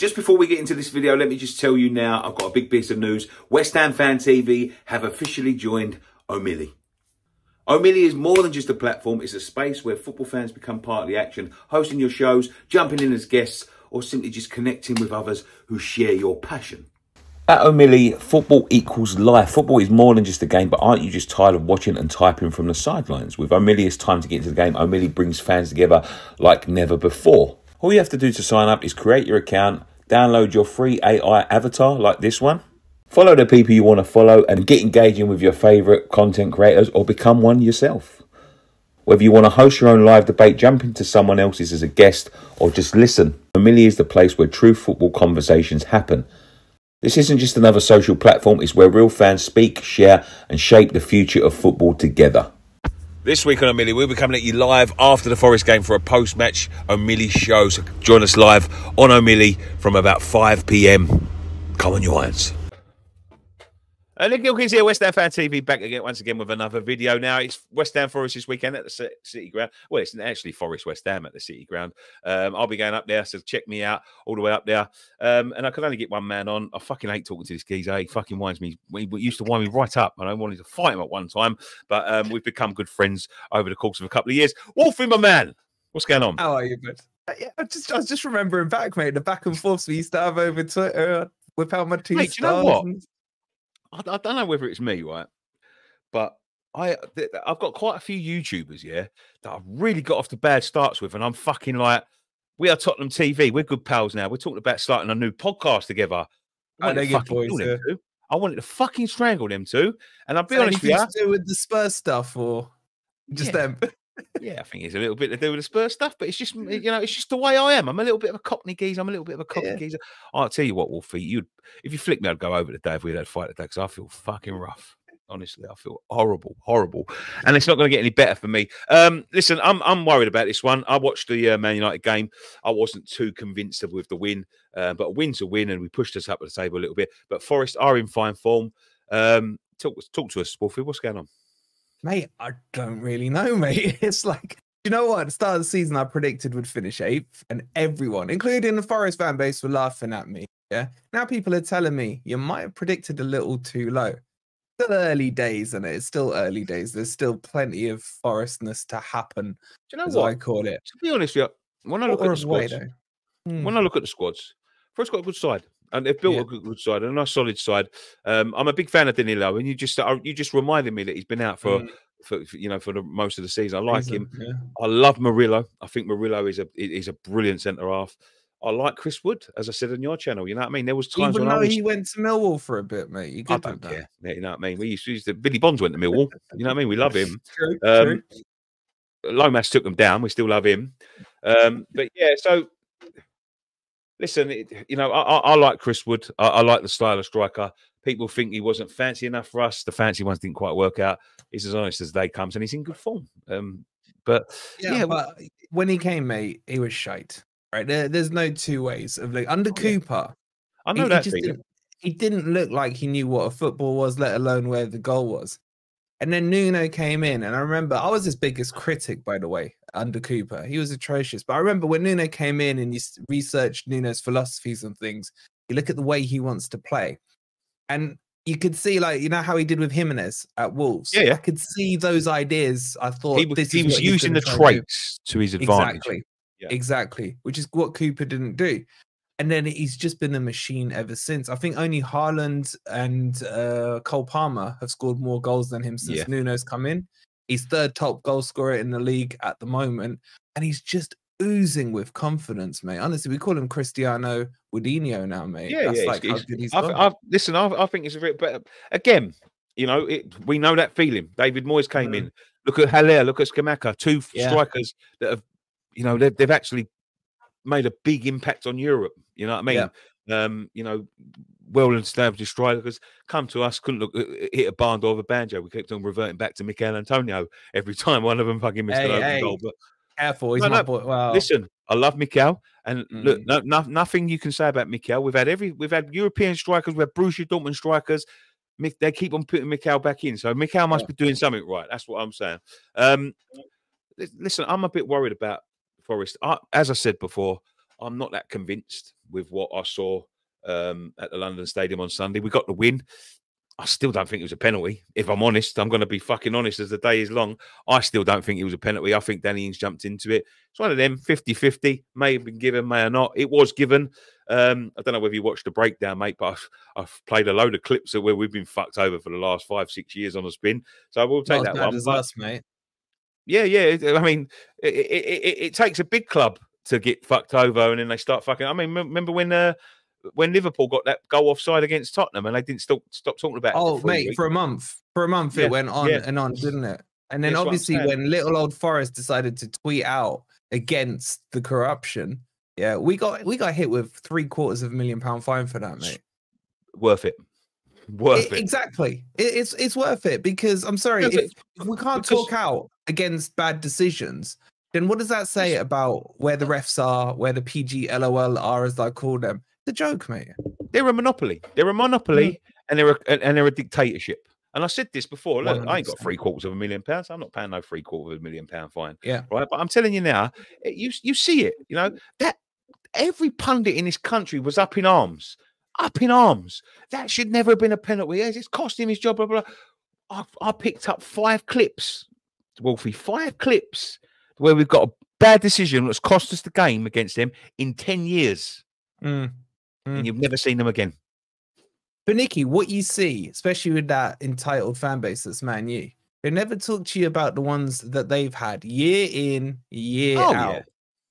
Just before we get into this video, let me just tell you now, I've got a big piece of news. West Ham Fan TV have officially joined Omili. Omili is more than just a platform, it's a space where football fans become part of the action, hosting your shows, jumping in as guests, or simply just connecting with others who share your passion. At Omili, football equals life. Football is more than just a game, but aren't you just tired of watching and typing from the sidelines? With Omili, it's time to get into the game. Omili brings fans together like never before. All you have to do to sign up is create your account, download your free AI avatar like this one, follow the people you want to follow, and get engaging with your favourite content creators or become one yourself. Whether you want to host your own live debate, jump into someone else's as a guest, or just listen, Omili is the place where true football conversations happen. This isn't just another social platform, it's where real fans speak, share, and shape the future of football together. This week on Omili, we'll be coming at you live after the Forest game for a post-match Omili show. So join us live on Omili from about 5 p.m. Come on, you irons. Uh, Nick Gilkins here, West Ham Fan TV, back again once again with another video. Now it's West Ham Forest this weekend at the City Ground. Well, it's actually Forest West Ham at the City Ground. Um, I'll be going up there, so check me out all the way up there. Um, and I can only get one man on. I fucking hate talking to this geezer. He fucking winds me. He used to wind me right up, and I wanted to fight him at one time. But um, we've become good friends over the course of a couple of years. Wolfie, my man, what's going on? How are you, bud? Uh, yeah, I just I was just remembering back, mate, the back and forths we used to have over Twitter. With how much two mate, you know what? And... I, I don't know whether it's me, right? But I I've got quite a few YouTubers, yeah, that I've really got off the bad starts with, and I'm fucking like, we are Tottenham TV. We're good pals now. We're talking about starting a new podcast together. I, know you boys. Yeah. I wanted to fucking strangle them too. And I'll be honest with you. Do with the Spurs stuff or just yeah. them? Yeah, I think it's a little bit to do with the Spurs stuff, but it's just you know, it's just the way I am. I'm a little bit of a Cockney geezer. I'm a little bit of a Cockney yeah. geezer. I'll tell you what, Wolfie, you'd if you flick me, I'd go over today if we had a fight today because I feel fucking rough. Honestly, I feel horrible, horrible, and it's not going to get any better for me. Um, listen, I'm I'm worried about this one. I watched the uh, Man United game. I wasn't too convinced of with the win, uh, but a win's a win, and we pushed us up at the table a little bit. But Forest are in fine form. Um, talk talk to us, Wolfie. What's going on? Mate, I don't really know, mate. It's like you know what? At the start of the season, I predicted would finish eighth, and everyone, including the Forest fan base, were laughing at me. Yeah. Now people are telling me you might have predicted a little too low. Still early days, and it? it's still early days. There's still plenty of forestness to happen. Do you know what I call it? To be honest, yeah. When I look at the squads, hmm. when I look at the squads, Forest got a good side and they've built yeah. a good, good, side, a nice solid side. Um, I'm a big fan of Danilo, and you just uh, you just reminded me that he's been out for, mm. for, for, you know for the most of the season. I like him. Yeah. I love Murillo. I think Murillo is a is a brilliant centre half. I like Chris Wood, as I said on your channel. You know what I mean? There was times Even when though was... he went to Millwall for a bit, mate. You I don't care. You know what I mean? We used to, used to Billy Bonds went to Millwall. you know what I mean? We love him. true, um, true. Lomas took them down. We still love him. Um, but yeah, so listen, it, you know, I, I, I, like Chris Wood. I, I, like the style of striker. People think he wasn't fancy enough for us. The fancy ones didn't quite work out. He's as honest as they comes, and he's in good form. Um, but yeah, yeah but when he came, mate, he was shite. Right there, there's no two ways of like under oh, Cooper. I know he, that. He, didn't, he didn't look like he knew what a football was, let alone where the goal was. And then Nuno came in, and I remember I was his biggest critic, by the way, under Cooper. He was atrocious. But I remember when Nuno came in and you researched Nuno's philosophies and things, you look at the way he wants to play. And you could see, like, you know how he did with Jimenez at Wolves? Yeah, yeah. I could see those ideas. I thought he was, he was using the traits to his advantage. Exactly. Yeah. Exactly. Which is what Cooper didn't do and then he's just been a machine ever since. I think only Haaland and uh, Cole Palmer have scored more goals than him since yeah. Nuno's come in. He's third top goal scorer in the league at the moment, and he's just oozing with confidence, mate. Honestly, we call him Cristiano Woodinho now, mate. Yeah, That's yeah. Like he's, he's I've, I've, listen, I've, i think it's a bit, but again, you know, it, we know that feeling. David Moyes came mm. in. Look at Haller, look at Scamacca, two yeah. strikers that have, you know, they've, they've actually made a big impact on Europe. You know what I mean? Yeah. Um, you know, well established strikers come to us, couldn't look uh, uh, hit a barn door of a banjo. We kept on reverting back to Michail Antonio every time one of them fucking missed hey, an open hey. goal. But careful, he's no, no. Boy. Well, listen, I love Michail, and mm. look, no, no, nothing you can say about Michail. We've had every, we've had European strikers, we've had Borussia Dortmund strikers. They keep on putting Michail back in, so Michail must yeah. be doing something right. That's what I'm saying. Um, listen, I'm a bit worried about Forest. I, as I said before, I'm not that convinced. with what I saw um, at the London Stadium on Sunday. We got the win. I still don't think it was a penalty. If I'm honest, I'm going to be fucking honest as the day is long. I still don't think it was a penalty. I think Danny Ings jumped into it. It's one of them 50 50, may have been given, may or not. It was given. Um, I don't know whether you watched the breakdown, mate, but I've, I've, played a load of clips of where we've been fucked over for the last five, six years on the spin. So I will take not that one. Us, mate. Yeah, yeah. I mean, it, it, it, it, takes a big club to get fucked over and then they start fucking. I mean, remember when. Uh, when Liverpool got that goal offside against Tottenham and they didn't stop stop talking about oh, it. Oh, mate, for a month. For a month yeah, it went on yeah. and on, didn't it? And then obviously when little old Forest decided to tweet out against the corruption, yeah, we got we got hit with three quarters of a million pound fine for that, mate. Worth it. Worth it. it. Exactly. It, it's it's worth it because I'm sorry, if, if, we can't talk out against bad decisions, then what does that say about where the refs are, where the PG LOL are, as I call them? The joke, mate. They're a monopoly. They're a monopoly, mm. and they're a, and they're a dictatorship. And I said this before. Look, 100%. I ain't got three quarters of a million pounds. I'm not paying no three quarters of a million pound fine. Yeah. Right. But I'm telling you now, you you see it. You know that every pundit in this country was up in arms, up in arms. That should never have been a penalty. It's cost him his job. Blah blah. blah. I, I picked up five clips, Wolfie, five clips where we've got a bad decision that's cost us the game against them in ten years. Mm mm. and you've never seen them again. But Nicky, what you see, especially with that entitled fan base that's Man U, they never talk to you about the ones that they've had year in, year oh, out. Yeah.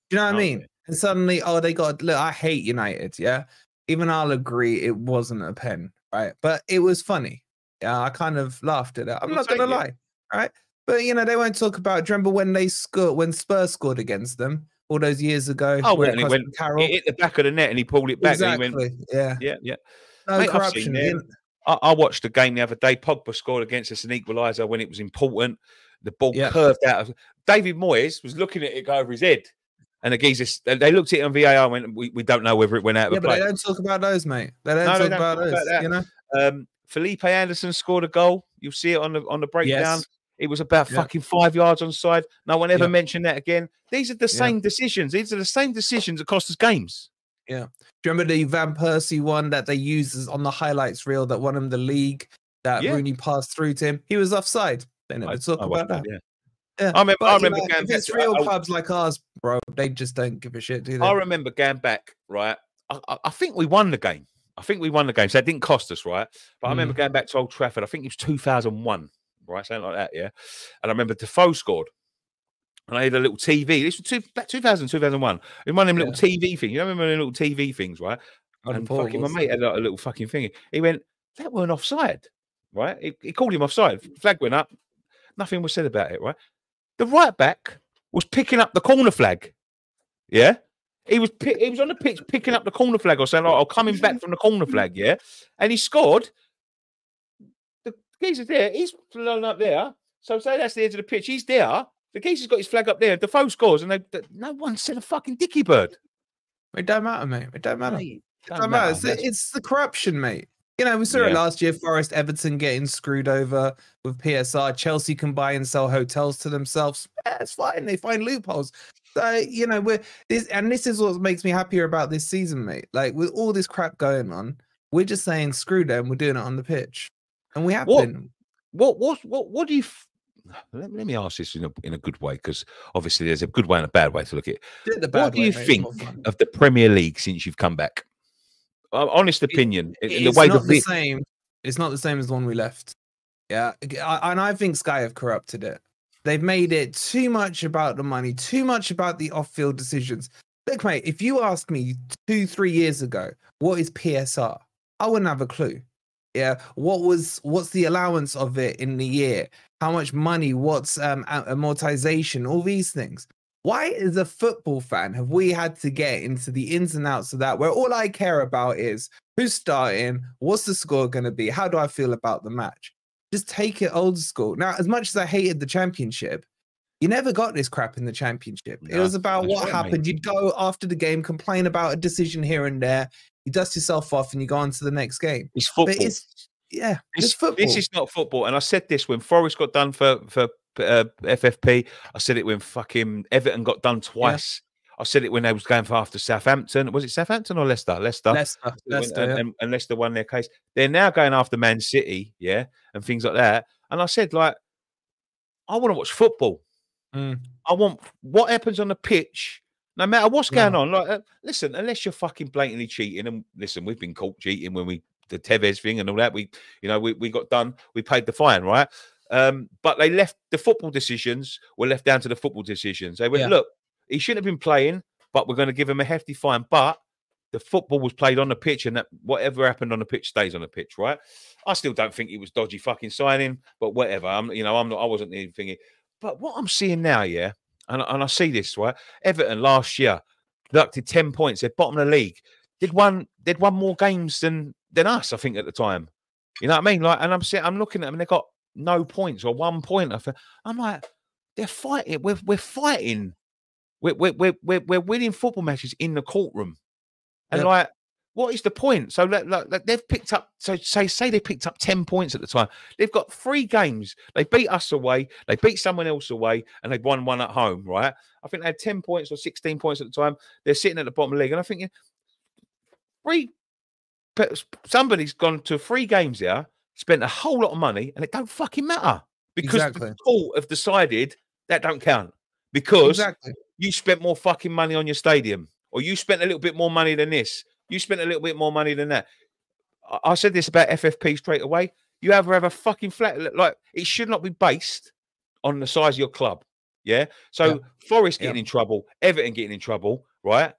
Do you know what oh, I mean? Yeah. And suddenly, oh, they got look. I hate United. Yeah, even I'll agree it wasn't a pen, right? But it was funny. Yeah, I kind of laughed at it. I'm not gonna lie, right? But you know, they won't talk about. Do you remember when they scored when Spurs scored against them? all those years ago. Oh, when it went, Carroll. it hit the back of the net and he pulled it back. Exactly. Went, yeah. Yeah. Yeah. No Mate, corruption. I, I, watched the game the other day. Pogba scored against us an equaliser when it was important. The ball yeah. curved out. Of, David Moyes was looking at it go over his head. And the geezers, they looked at it on VAR and went, we, we don't know whether it went out yeah, of play. but they don't talk about those, mate. They don't no, talk they don't about talk those, about you know? Um, Felipe Anderson scored a goal. You'll see it on the on the breakdown. Yes. It was about yeah. fucking five yards on side. No one ever yeah. mentioned that again. These are the same decisions. These are the same decisions that cost us games. Yeah. Do you remember the Van Persie one that they used on the highlights reel that won him the league that Rooney passed through to him? He was offside. They never I, talk I about that. Yeah. Yeah. I remember. But, I remember. Know, if it's real I, clubs like ours, bro, they just don't give a shit, do they? I remember going back. Right, I, I, think we won the game. I think we won the game, so it didn't cost us, right? But mm. I remember mm. going back to Old Trafford. I think it was 2001 right? Something like that, yeah. And I remember Defoe scored. And I had a little TV. This was two, 2000, 2001. In one of them yeah. little TV things. You remember them little TV things, right? and fucking my mate had a, a little fucking thing. He went, that weren't offside, right? He, he, called him offside. Flag went up. Nothing was said about it, right? The right back was picking up the corner flag. Yeah. He was he was on the pitch picking up the corner flag or saying, oh, coming back from the corner flag, yeah. And he scored The geezer's there. He's flown up there. So say that's the edge of the pitch. He's there. The geezer's got his flag up there. The Defoe scores, and they, they, no one said a fucking dicky bird. It don't matter, mate. It don't matter. Mate, it don't, don't matter. matter. It's, it's, the corruption, mate. You know, we saw yeah. it last year. Forest, Everton getting screwed over with PSR. Chelsea can buy and sell hotels to themselves. Yeah, it's fine. They find loopholes. So you know, we're this, and this is what makes me happier about this season, mate. Like with all this crap going on, we're just saying screw them. We're doing it on the pitch. And we have what, been. What what what what do you f- let, let, me ask this in a in a good way because obviously there's a good way and a bad way to look at it. What do you way, think of the Premier League since you've come back? Uh, honest opinion, it, in the way not the same. It's not the same as the one we left. Yeah, I, and I think Sky have corrupted it. They've made it too much about the money, too much about the off-field decisions. Look, mate, if you asked me two, three years ago, what is PSR? I wouldn't have a clue. Yeah. What was what's the allowance of it in the year? How much money? What's um amortization? All these things. Why, as a football fan, have we had to get into the ins and outs of that where all I care about is who's starting, what's the score going to be, how do I feel about the match? Just take it old school. Now, as much as I hated the championship, you never got this crap in the championship. No, it was about what right, happened. Mate. You'd go after the game, complain about a decision here and there you dust yourself off and you go on to the next game. It's football. But it's, yeah, this, it's football. This is not football. And I said this when Forest got done for for uh, FFP. I said it when fucking Everton got done twice. Yeah. I said it when they was going for after Southampton. Was it Southampton or Leicester? Leicester. Leicester. Leicester and, yeah. and, and Leicester won their case. They're now going after Man City, yeah, and things like that. And I said, like, I want to watch football. Mm. I want what happens on the pitch, no matter what's Yeah. going on. Like, uh, listen, unless you're fucking blatantly cheating, and listen, we've been caught cheating when we the Tevez thing and all that. We, you know, we, we got done. We paid the fine, right? Um, but they left the football decisions were left down to the football decisions. They went, Yeah. look, he shouldn't have been playing, but we're going to give him a hefty fine. But the football was played on the pitch, and that whatever happened on the pitch stays on the pitch, right? I still don't think it was dodgy fucking signing, but whatever. I'm, you know, I'm not. I wasn't even thinking. But what I'm seeing now, yeah, and, and I see this right. Everton last year deducted ten points. They're bottom of the league. Did one? Did one more games than than us? I think at the time. You know what I mean? Like, and I'm sitting, I'm looking at them. and They got no points or one point. I I'm like, they're fighting. We're we're fighting. We're we're we're we're, winning football matches in the courtroom, and Yep. like. What is the point? So like, like, like they've picked up. So say say they picked up ten points at the time. They've got three games. They beat us away. They beat someone else away, and they've won one at home. Right? I think they had ten points or sixteen points at the time. They're sitting at the bottom of the league, and I'm thinking, three. Somebody's gone to three games here, spent a whole lot of money, and it don't fucking matter because Exactly. the court have decided that don't count because Exactly. you spent more fucking money on your stadium, or you spent a little bit more money than this. You spent a little bit more money than that. I- I said this about FFP straight away. You ever have a fucking flat like it should not be based on the size of your club. Yeah. So Yeah. Forest Yeah. getting in trouble, Everton getting in trouble, right?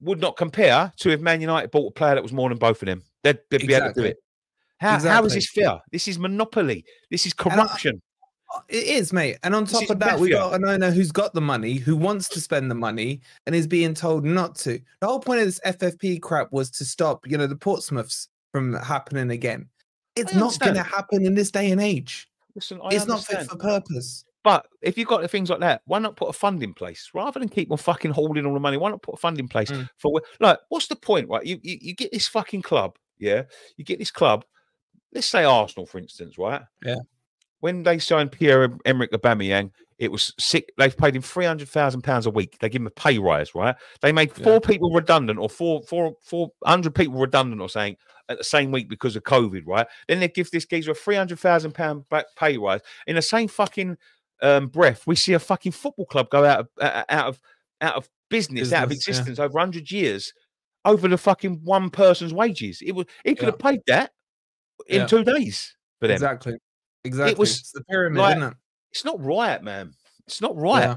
Would not compare to if Man United bought a player that was more than both of them. They'd, they'd be able to do it. How, how is Exactly. this fair? This is monopoly. This is corruption. Uh, It is, mate. And on top of that, we mafia. got an owner who's got the money, who wants to spend the money, and is being told not to. The whole point of this FFP crap was to stop, you know, the Portsmouths from happening again. It's I not going to happen in this day and age. Listen, I it's not fit for purpose. But if you've got things like that, why not put a fund in place rather than keep on fucking holding all the money? Why not put a fund in place Mm. for like what's the point, right? You, you you get this fucking club, yeah. You get this club. Let's say Arsenal, for instance, right? Yeah. When they signed Pierre Emerick Aubameyang, it was sick. They've paid him three hundred thousand pounds a week. They give him a pay rise, right? They made Yeah. four people redundant, or four four four hundred people redundant, or saying at the same week because of COVID, right? Then they give this geezer a three hundred thousand pound pay rise in the same fucking um, breath. We see a fucking football club go out of uh, out of out of business, out of Business, yeah. existence over hundred years over the fucking one person's wages. It was he could Yeah. have paid that in Yeah. two days for them. Exactly. Exactly. was it's the pyramid, like- isn't it? It's not right, man. It's not right. Yeah.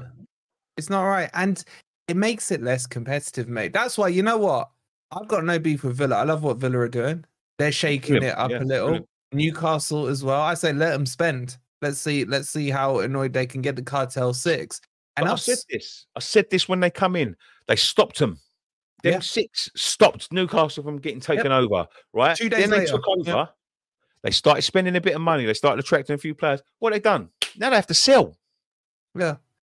It's not right. And it makes it less competitive, mate. That's why, you know what? I've got no beef with Villa. I love what Villa are doing. They're shaking Brilliant. it up Yeah, a little. brilliant. Newcastle as well. I say let them spend. Let's see. Let's see how annoyed they can get the cartel six. And I said this. I said this when they come in. They stopped them. Them Yeah. six stopped Newcastle from getting taken over. Right. Two days then they later, took over. yeah. They started spending a bit of money. They started attracting a few players. What have they done? Now they have to sell. yeah,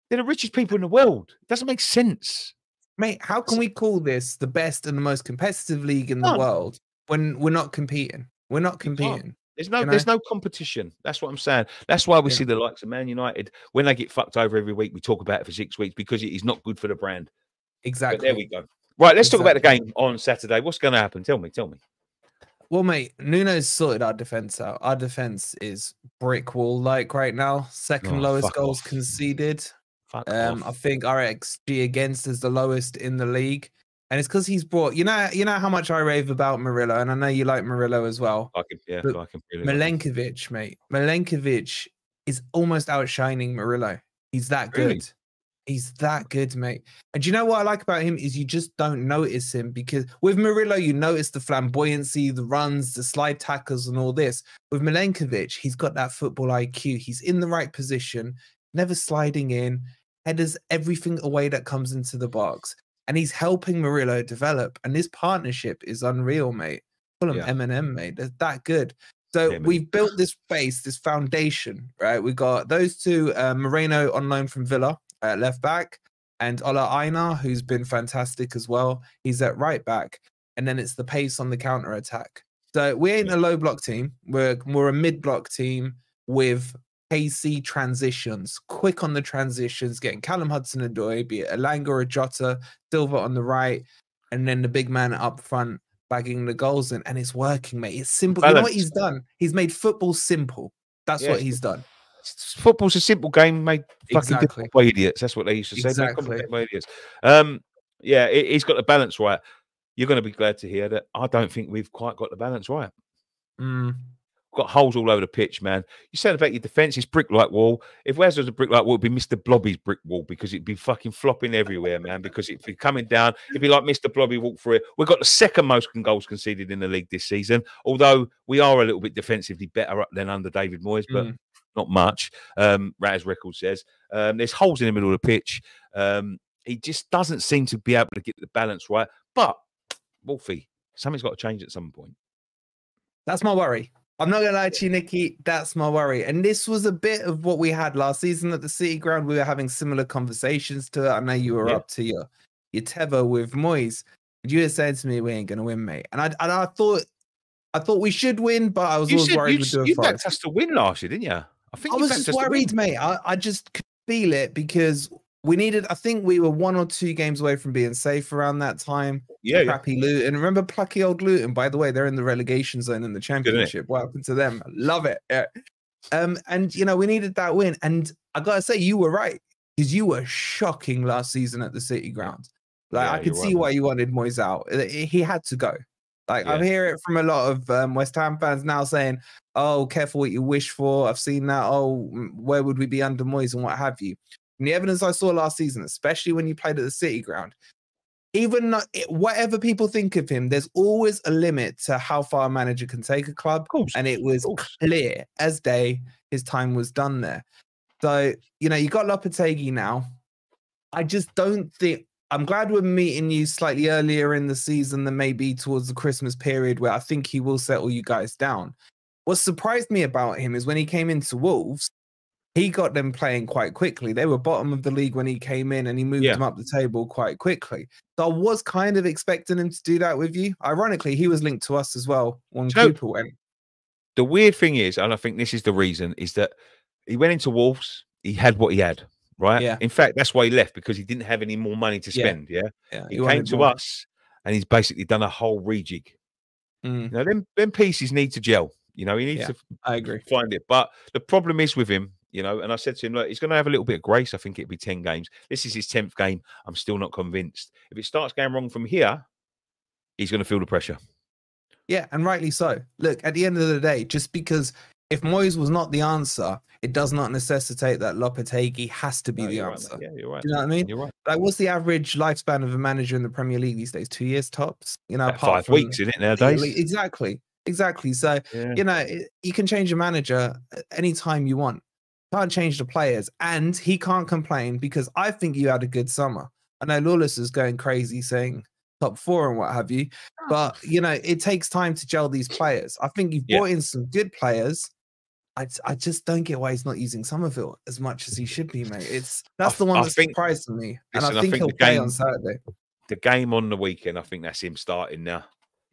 They're the richest people in the world. It doesn't make sense. mate. How can we call this the best and the most competitive league in the world when we're not competing? We're not competing. There's no, You there's no competition. That's what I'm saying. That's why we Yeah. see the likes of Man United when they get fucked over every week. We talk about it for six weeks because it is not good for the brand. Exactly. But there we go. Right, let's talk about the game on Saturday. What's going to happen? Tell me. Tell me. Well, mate, Nuno's sorted our defense out. Our defense is brick wall like right now. Second Oh, lowest goals off. conceded. Fuck Um, I think our XG against is the lowest in the league, and it's because he's brought. You know, you know how much I rave about Murillo, and I know you like Murillo as well. I can, yeah, Look, I can really. like it. Milenkovic, mate, Milenkovic is almost outshining Murillo. He's that Really? good. He's that good, mate. And do you know what I like about him is you just don't notice him because with Murillo, you notice the flamboyancy, the runs, the slide tackles, and all this. With Milenkovic, he's got that football IQ. He's in the right position, never sliding in, headers everything away that comes into the box. And he's helping Murillo develop. And this partnership is unreal, mate. Call him Yeah. Eminem, mate. They're that good. So we've built this base, this foundation, right? We got those two, uh, Moreno on loan from Villa at left back, and Ola Aina, who's been fantastic as well. He's at right back, and then it's the pace on the counter attack. So we ain't a low block team. We're we're a mid block team with KC transitions, quick on the transitions, getting Callum Hudson Odoi, be it Elanga or Jota, Silva on the right, and then the big man up front bagging the goals in, and it's working, mate. It's simple. Balance. You know what he's done? He's made football simple. That's what he's done. Football's a simple game made fucking exactly. by idiots. That's what they used to say. Exactly. By idiots. Um, yeah, he's got the balance right. You're going to be glad to hear that. I don't think we've quite got the balance right. Mm got holes all over the pitch, man. You said about your defence, it's brick like wall. If Wes was a brick like wall, it'd be Mr. Blobby's brick wall because it'd be fucking flopping everywhere, man. Because it'd be coming down, it'd be like Mr. Blobby walk through it. We've got the second most goals conceded in the league this season, although we are a little bit defensively better up than under David Moyes, but mm. Not much. Um, Raz record says um, there's holes in the middle of the pitch. Um, he just doesn't seem to be able to get the balance right. But Wolfie, something's got to change at some point. That's my worry. I'm not gonna lie to you, Nicky. That's my worry. And this was a bit of what we had last season at the City Ground. We were having similar conversations to it. I know you were yeah. up to your your tether with Moyes. You were saying to me, "We ain't gonna win, mate." And I and I thought I thought we should win, but I was you always said, worried. You, you backed us to win last year, didn't you? I think I was just worried, mate. I, I just could feel it because we needed. I think we were one or two games away from being safe around that time. Yeah, crappy yeah. Luton. Remember plucky old Luton? By the way, they're in the relegation zone in the championship. What happened to them? Love it. Yeah. Um, and you know we needed that win, and I gotta say you were right because you were shocking last season at the City Ground. Like yeah, I could see right, why you wanted Moyes out. He had to go. Like yeah. I hear it from a lot of um, West Ham fans now saying, "Oh, careful what you wish for." I've seen that. Oh, where would we be under Moyes and what have you? And the evidence I saw last season, especially when you played at the City Ground, even not, whatever people think of him, there's always a limit to how far a manager can take a club. And it was clear as day his time was done there. So, you know, you got Lopetegui now. I just don't think I'm glad we're meeting you slightly earlier in the season than maybe towards the Christmas period where I think he will settle you guys down. What surprised me about him is when he came into Wolves, he got them playing quite quickly. They were bottom of the league when he came in and he moved yeah. them up the table quite quickly. So I was kind of expecting him to do that with you. Ironically, he was linked to us as well when Cooper went. The weird thing is, and I think this is the reason, is that he went into Wolves, he had what he had, right? Yeah. In fact, that's why he left because he didn't have any more money to spend. Yeah. Yeah. He, he came to more. us and he's basically done a whole rejig. Mm. You know, them, them pieces need to gel. You know, he needs yeah, to I agree. find it. But the problem is with him, you know, and I said to him, look, he's going to have a little bit of grace. I think it'd be 10 games. This is his 10th game. I'm still not convinced. If it starts going wrong from here, he's going to feel the pressure. Yeah, and rightly so. Look, at the end of the day, just because if Moyes was not the answer, it does not necessitate that Lopetegui has to be no, the answer. Right, yeah, you're right. Do you know what I mean? You're right. Like, what's the average lifespan of a manager in the Premier League these days? Two years tops. You know, five from, weeks, isn't it nowadays? Exactly, exactly. So yeah. you know, you can change a manager anytime you want can't change the players, and he can't complain because I think you had a good summer. I know Lawless is going crazy saying top four and what have you, ah. but you know it takes time to gel these players. I think you've yeah. brought in some good players. I, I just don't get why he's not using Summerville as much as he should be, mate. It's that's the one I, that think, surprised me, and I, think I think he'll play on Saturday. The game on the weekend, I think that's him starting now.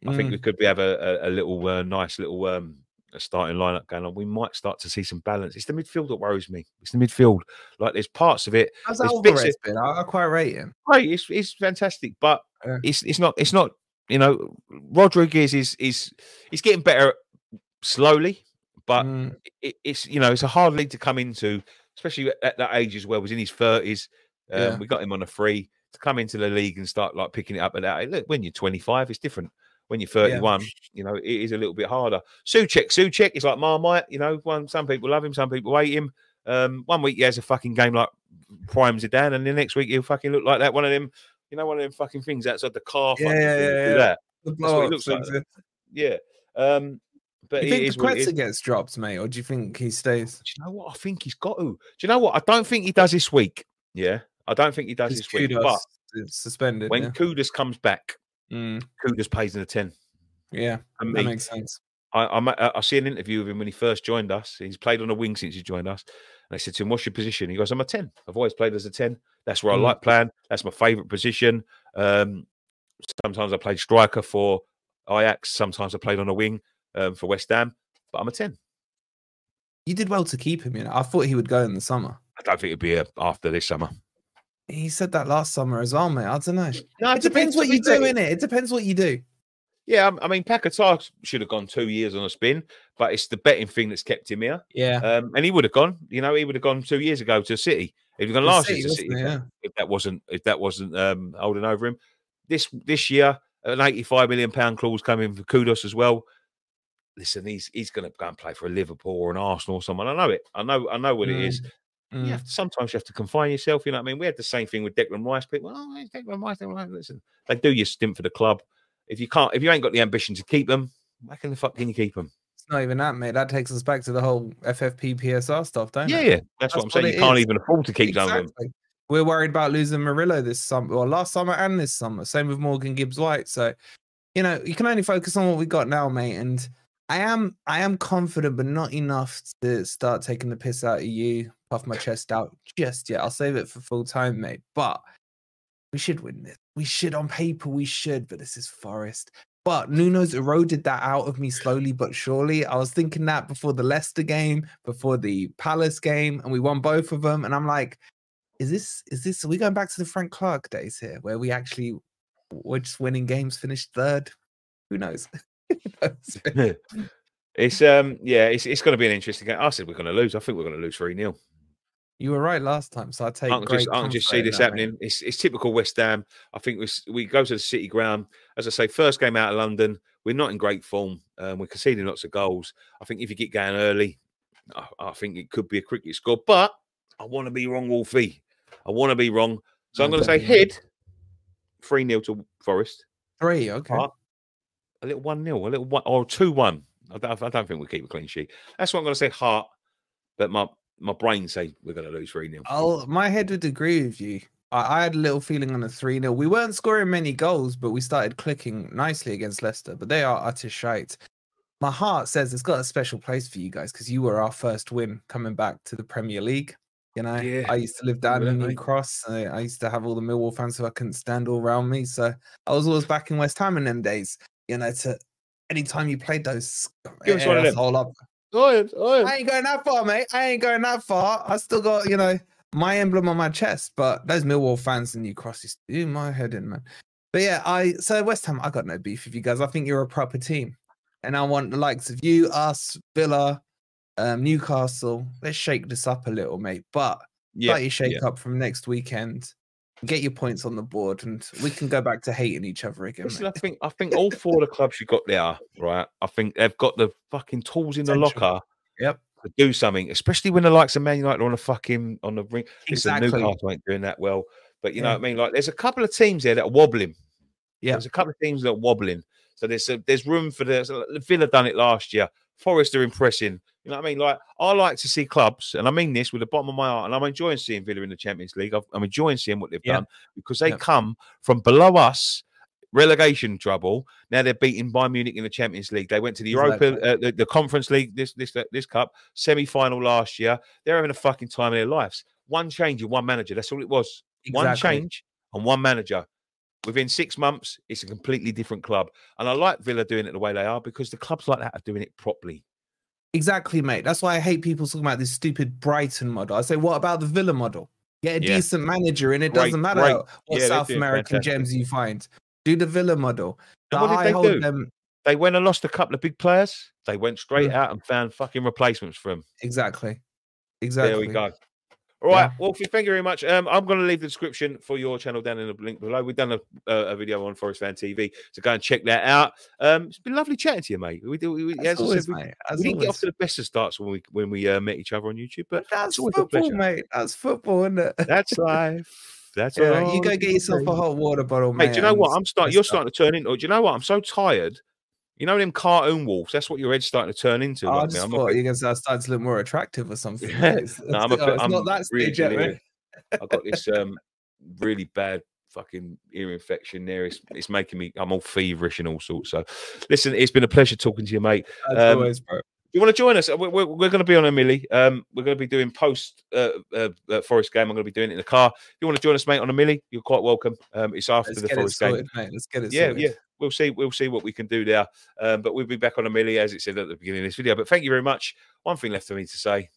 I think mm. we could be have a, a, a little uh, nice little um, a starting lineup going on, we might start to see some balance. It's the midfield that worries me. It's the midfield. Like there's parts of it. How's Alvarez been? I, I quite rate him. Great, it's it's fantastic, but yeah. it's it's not it's not you know Rodriguez is is he's getting better slowly, but mm. it, it's you know it's a hard league to come into, especially at that age as well. Was in his thirties. Um, yeah. We got him on a free to come into the league and start like picking it up that. Look, when you're 25, it's different when you're 31, yeah. you know, it is a little bit harder. Soucek, Soucek is like Marmite, you know, one some people love him, some people hate him. Um, one week he has a fucking game like Prime Zidane, and the next week he'll fucking look like that. One of them, you know, one of them fucking things outside the car. Yeah, yeah, yeah, That. That's what he looks like. Yeah. Um, but you think Quetzal gets dropped, mate, or do you think he stays? Do you know what? I think he's got to. Do you know what? I don't think he does this week. Yeah, I don't think he does this week. But suspended when yeah. Kudus comes back, Mm. Kudus pays in a 10. Yeah, and that makes sense. I, I, I see an interview with him when he first joined us. He's played on a wing since he joined us. And I said to him, What's your position? He goes, I'm a 10. I've always played as a 10. That's where mm. I like playing. That's my favourite position. Um, sometimes I played striker for Ajax. Sometimes I played on a wing um, for West Ham. But I'm a 10. You did well to keep him. You know, I thought he would go in the summer. I don't think it'd be after this summer. He said that last summer as well, mate. I don't know. No, it, it depends, depends what you do in it. It depends what you do. Yeah, I mean, Paquetá should have gone two years on a spin, but it's the betting thing that's kept him here. Yeah, um, and he would have gone. You know, he would have gone two years ago to City. He'd gone last year to City. Yeah. If that wasn't if that wasn't um, holding over him, this this year an eighty-five million pound clause coming for Kudus as well. Listen, he's he's going to go and play for a Liverpool or an Arsenal or someone. I know it. I know. I know what mm. it is. Mm. You have to, sometimes you have to confine yourself. You know what I mean? We had the same thing with Declan Rice. People, oh, Declan Rice. Listen, they do your stint for the club. If you can't, if you ain't got the ambition to keep them, how can the fuck can you keep them? It's not even that, mate. That takes us back to the whole FFP PSR stuff, don't yeah, it? Yeah, that's, that's what I'm saying. What you can't is. even afford to keep exactly. them. We're worried about losing Murillo this summer, or last summer and this summer. Same with Morgan Gibbs White. So, you know, you can only focus on what we got now, mate. And I am, I am confident, but not enough to start taking the piss out of you puff my chest out just yet. I'll save it for full time, mate. But we should win this. We should, on paper, we should. But this is Forest. But Nuno's eroded that out of me slowly but surely. I was thinking that before the Leicester game, before the Palace game, and we won both of them. And I'm like, is this is this are we going back to the Frank Clark days here where we actually were just winning games, finished third? Who knows? it's um yeah, it's it's gonna be an interesting game. I said we're gonna lose. I think we're gonna lose 3 0. You were right last time, so I take. I can just, I can just see this happening. It's, it's typical West Ham. I think we we go to the City Ground. As I say, first game out of London, we're not in great form. Um, we're conceding lots of goals. I think if you get going early, I, I think it could be a cricket score. But I want to be wrong, Wolfie. I want to be wrong. So I'm going to say head 3 0 to Forest. Three, okay. Heart, a little 1 0, a little one, or 2 1. I don't, I don't think we'll keep a clean sheet. That's what I'm going to say, heart. But my my brain say we're going to lose 3 0. Oh, my head would agree with you. I, I had a little feeling on a 3 0. We weren't scoring many goals, but we started clicking nicely against Leicester. But they are utter shite. My heart says it's got a special place for you guys because you were our first win coming back to the Premier League. You know, yeah. I used to live down in New Cross. I, I, used to have all the Millwall fans who I couldn't stand all around me. So I was always back in West Ham in them days. You know, to anytime you played those, Give us one of them. Up. I ain't going that far, mate. I ain't going that far. I still got, you know, my emblem on my chest. But those Millwall fans and New Cross used do my head in, man. But yeah, I so West Ham, I got no beef with you guys. I think you're a proper team. And I want the likes of you, us, Villa, um, Newcastle. Let's shake this up a little, mate. But yeah, you shake yeah. up from next weekend. Get your points on the board, and we can go back to hating each other again. Listen, I think I think all four of the clubs you got there, right? I think they've got the fucking tools in Potential. the locker. Yep. To do something, especially when the likes of Man United on the fucking on the ring. Exactly. Listen, Newcastle ain't doing that well, but you yeah. know what I mean. Like, there's a couple of teams there that are wobbling. Yeah, there's a couple of teams that are wobbling. So there's a, there's room for the Villa done it last year. Forest are impressing. You know what I mean? Like I like to see clubs, and I mean this with the bottom of my heart, and I'm enjoying seeing Villa in the Champions League. i am enjoying seeing what they've yeah. done because they yeah. come from below us, relegation trouble. Now they're beating Bayern Munich in the Champions League. They went to the. Europa, uh, the, the, Conference League, this this this cup semi final last year. They're having a fucking time of their lives. One change and one manager. That's all it was. Exactly. One change and one manager. Within six months, it's a completely different club. And I like Villa doing it the way they are because the clubs like that are doing it properly. Exactly, mate. That's why I hate people talking about this stupid Brighton model. I say, what about the Villa model? Get a yeah. decent manager and It great, doesn't matter great. what yeah, South American fantastic. gems you find. Do the Villa model. What did they do? Them... They went and lost a couple of big players. They went straight mm. out and found fucking replacements for them. Exactly. Exactly. There we go. All right, yeah. Wolfie, thank you very much. Um, I'm going to leave the description for your channel down in the link below. We've done a, a video on Forest Fan TV, so go and check that out. Um, it's been lovely chatting to you, mate. We do. We, as always, said, we, we didn't always. get off to the best of starts when we when we uh, met each other on YouTube, but that's football, mate. That's football, isn't it? That's life. That's yeah, you go get yourself a hot water bottle, mate. Hey, do you know what? I'm starting. You're starting to turn into. Do you know what? I'm so tired. You know them cartoon wolves. That's what your head's starting to turn into. Oh, I just thought you're going to start to look more attractive or something. no, I'm, a bit, I'm not that stage really, yet, I've got this um really bad fucking ear infection there. It's, it's making me, I'm all feverish and all sorts. So, listen, it's been a pleasure talking to you, mate. As um, always, bro. You want to join us? We're, we're, we're going to be on Omili. Um, we're going to be doing post uh, uh, uh, Forest game. I'm going to be doing it in the car. If you want to join us, mate, on Omili, you're quite welcome. Um, it's after Let's the get Forest it sorted, game. mate. Let's get it Yeah, sorted. yeah. We'll see. We'll see what we can do there. Um, but we'll be back on Omili, as it said at the beginning of this video. But thank you very much. One thing left for me to say: